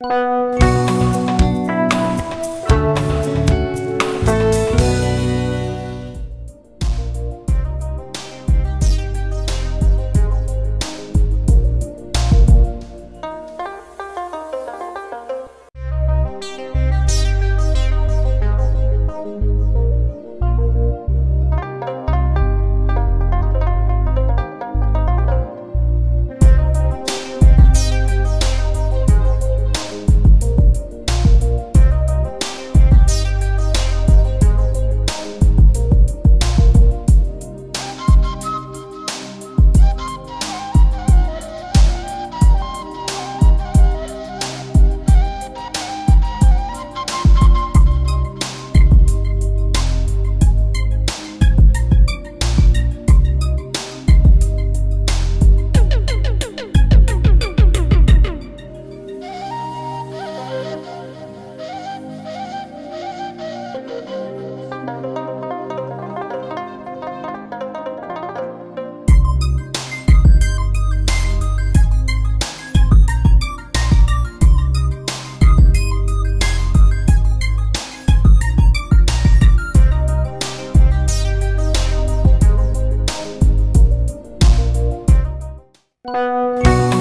Música Música